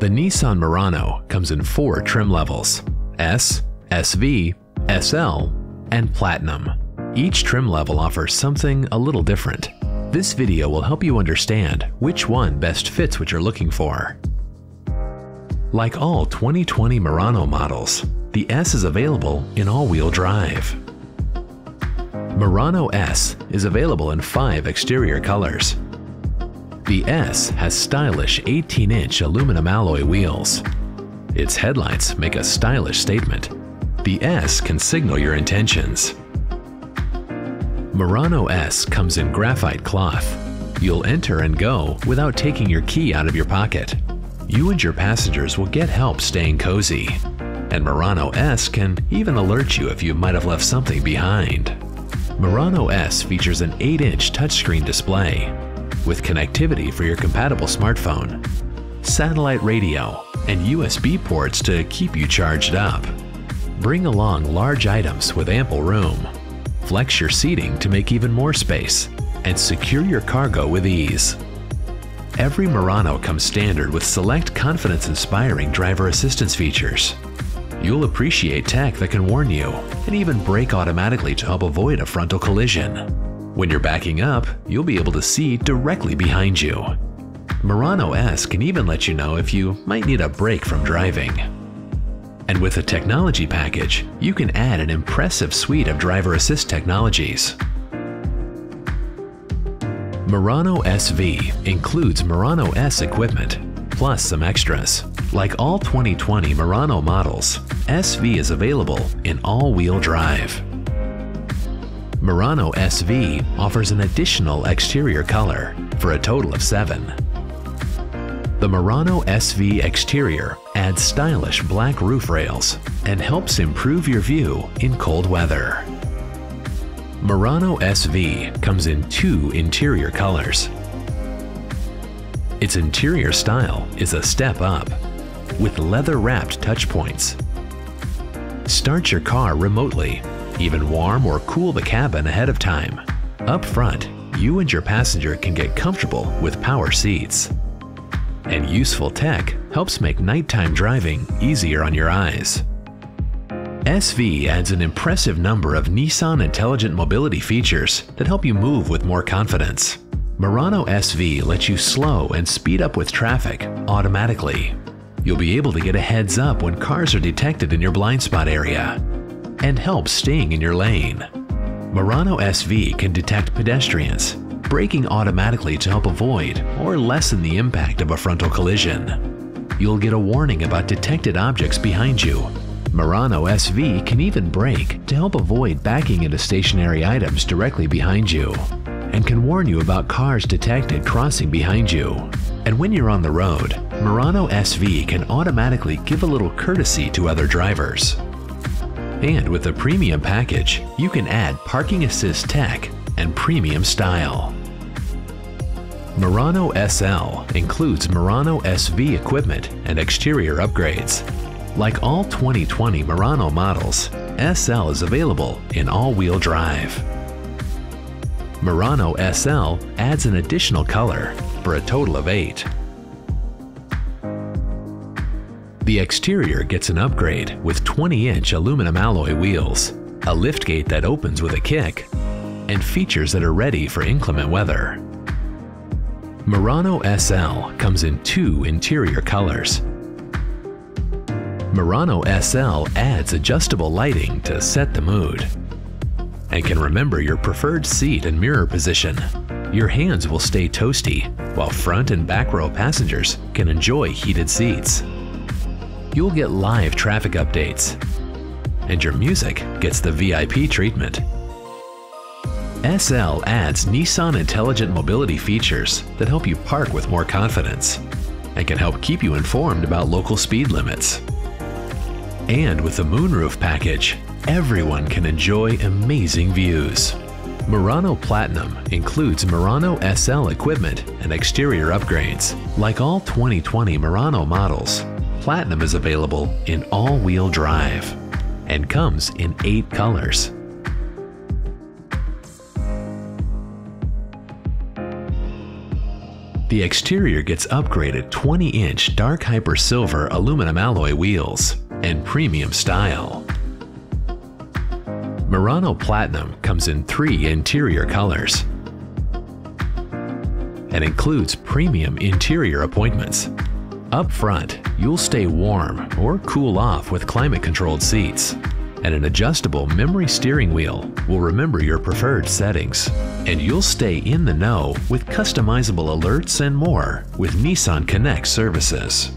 The Nissan Murano comes in four trim levels S, SV, SL, and Platinum. Each trim level offers something a little different. This video will help you understand which one best fits what you're looking for. Like all 2020 Murano models, the S is available in all-wheel drive. Murano S is available in five exterior colors. The S has stylish 18-inch aluminum alloy wheels. Its headlights make a stylish statement. The S can signal your intentions. Murano S comes in graphite cloth. You'll enter and go without taking your key out of your pocket. You and your passengers will get help staying cozy. And Murano S can even alert you if you might have left something behind. Murano S features an 8-inch touchscreen display with connectivity for your compatible smartphone, satellite radio, and USB ports to keep you charged up. Bring along large items with ample room. Flex your seating to make even more space and secure your cargo with ease. Every Murano comes standard with select confidence-inspiring driver assistance features. You'll appreciate tech that can warn you and even brake automatically to help avoid a frontal collision. When you're backing up, you'll be able to see directly behind you. Murano S can even let you know if you might need a break from driving. And with a technology package, you can add an impressive suite of driver assist technologies. Murano SV includes Murano S equipment, plus some extras. Like all 2020 Murano models, SV is available in all-wheel drive. Murano SV offers an additional exterior color for a total of seven. The Murano SV exterior adds stylish black roof rails and helps improve your view in cold weather. Murano SV comes in two interior colors. Its interior style is a step up, with leather-wrapped touchpoints. Start your car remotely, even warm or cool the cabin ahead of time. Up front, you and your passenger can get comfortable with power seats. And useful tech helps make nighttime driving easier on your eyes. SV adds an impressive number of Nissan intelligent mobility features that help you move with more confidence. Murano SV lets you slow and speed up with traffic automatically. You'll be able to get a heads up when cars are detected in your blind spot area and help staying in your lane. Murano SV can detect pedestrians, braking automatically to help avoid or lessen the impact of a frontal collision. You'll get a warning about detected objects behind you. Murano SV can even brake to help avoid backing into stationary items directly behind you and can warn you about cars detected crossing behind you. And when you're on the road, Murano SV can automatically give a little courtesy to other drivers. And with the premium package, you can add parking assist tech and premium style. Murano SL includes Murano SV equipment and exterior upgrades. Like all 2020 Murano models, SL is available in all-wheel drive. Murano SL adds an additional color for a total of eight. The exterior gets an upgrade with 20-inch aluminum alloy wheels, a liftgate that opens with a kick, and features that are ready for inclement weather. Murano SL comes in two interior colors. Murano SL adds adjustable lighting to set the mood and can remember your preferred seat and mirror position. Your hands will stay toasty, while front and back row passengers can enjoy heated seats. You'll get live traffic updates, and your music gets the VIP treatment. SL adds Nissan intelligent mobility features that help you park with more confidence and can help keep you informed about local speed limits. And with the moonroof package, everyone can enjoy amazing views. Murano Platinum includes Murano SL equipment and exterior upgrades. Like all 2020 Murano models, Platinum is available in all-wheel drive and comes in eight colors. The exterior gets upgraded 20-inch dark hyper silver aluminum alloy wheels and premium style. Murano Platinum comes in three interior colors and includes premium interior appointments. Up front, you'll stay warm or cool off with climate-controlled seats and an adjustable memory steering wheel will remember your preferred settings. And you'll stay in the know with customizable alerts and more with Nissan Connect services.